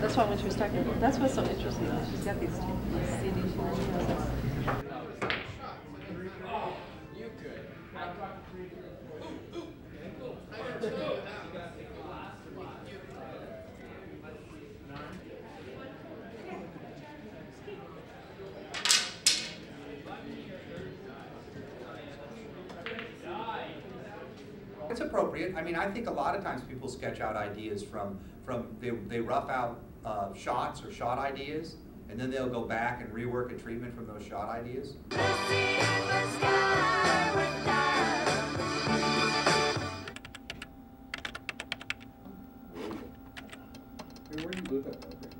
That's what when she was talking. That's what's so interesting. She's got these CDs. It's appropriate. I mean, I think a lot of times people sketch out ideas from, from they, they rough out uh, shots or shot ideas, and then they'll go back and rework a treatment from those shot ideas. Where you live at?